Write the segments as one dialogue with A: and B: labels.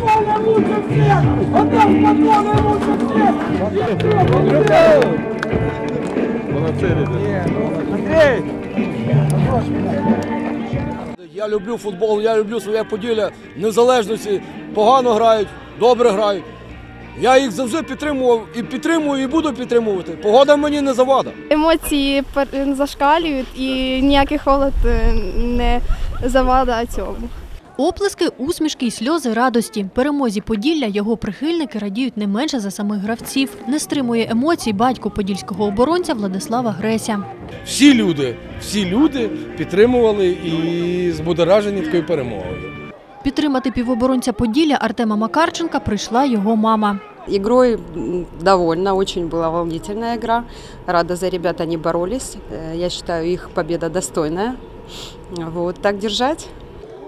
A: Коля лучше всех! Отдал патроны лучше всех! Андрей!
B: Я люблю футбол, я люблю своє поділля незалежності. Погано грають, добре грають. Я їх завжди підтримував і підтримую, і буду підтримувати. Погода мені не завада.
C: Емоції зашкалюють і ніякий холод е, не завада цьому.
D: Оплески, усмішки й сльози радості. Перемозі Поділля його прихильники радіють не менше за самих гравців. Не стримує емоцій батько подільського оборонця Владислава Греся.
B: Всі люди, всі люди підтримували і збудоражені такою перемогою.
D: Підтримати півоборонця Поділля Артема Макарченка прийшла його мама.
E: Игрой довольна, очень была волнительная игра. Рада за ребят, они боролись. Э, Я считаю, их победа достойная. Вот, так держать.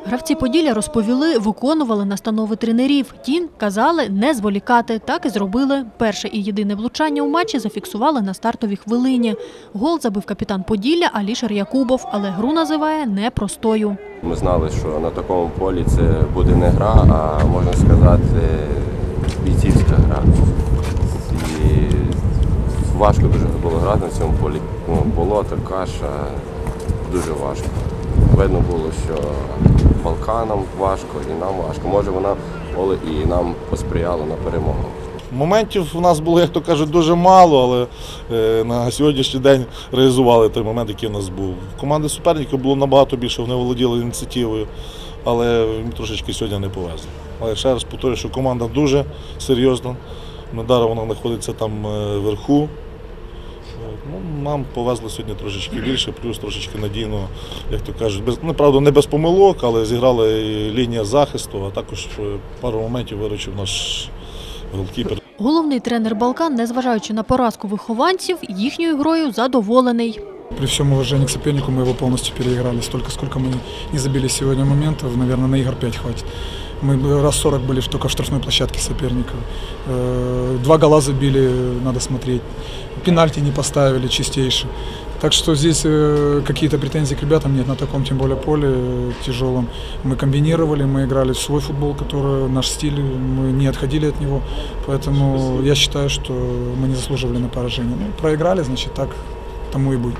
D: Гравці Поділля розповіли, виконували настанови тренерів. Ті казали не зволікати. Так і зробили. Перше і єдине влучання у матчі зафіксували на стартовій хвилині. Гол забив капітан Поділля Алішер Якубов, але гру називає непростою.
F: Ми знали, що на такому полі це буде не гра, а можна сказати, бійцівська гра. І важко дуже було грати на цьому полі. Ну, болото, каша, дуже важко. Видно було, що Балканам важко і нам важко. Може вона і нам посприяло на перемогу.
G: Моментів у нас було, як то кажуть, дуже мало, але е, на сьогоднішній день реалізували той момент, який у нас був. Команди суперників було набагато більше, вони володіли ініціативою, але їм трошечки сьогодні не повезло. Але ще раз повторюю, що команда дуже серйозна. Недаром вона знаходиться там е, вверху. Ну, нам повезло сьогодні трошечки більше, плюс трошечки надійно, як то кажуть, без, ну, правда, не без помилок, але зіграла і лінія захисту, а також е, пару моментів виручив наш голкіпер.
D: Головний тренер Балкан, незважаючи на поразку вихованців, їхньою грою задоволений.
H: При всем уважении к сопернику мы его полностью переиграли. Столько, сколько мы не забили сегодня моментов, наверное, на игр 5 хватит. Мы раз 40 были только в штрафной площадке соперника. Э, Два гола забили, надо смотреть. Пенальти не поставили чистейше. Так что здесь э, какие-то претензии к ребятам нет на таком, тем более поле э, тяжелом. Мы комбинировали, мы играли в свой футбол, который наш стиль, мы не отходили от него. Поэтому я считаю, что мы не заслуживали на поражение. Ну, проиграли, значит, так тому и будет.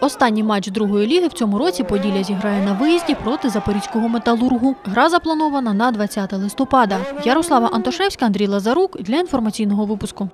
D: Останній матч другої ліги в цьому році Поділля зіграє на виїзді проти запорізького металургу. Гра запланована на 20 листопада. Ярослава Антошевська, Андрій Лазарук для інформаційного випуску.